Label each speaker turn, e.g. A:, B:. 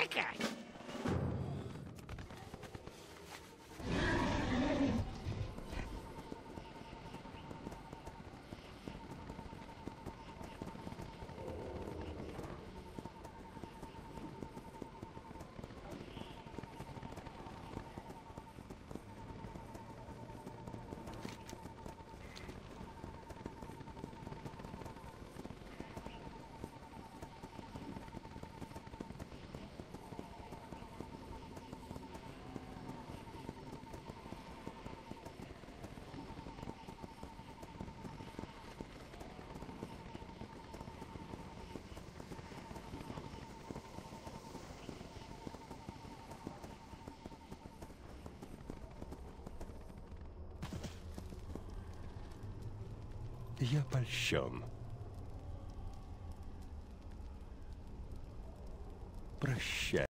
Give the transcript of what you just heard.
A: cricket.
B: Я польщен. Прощай.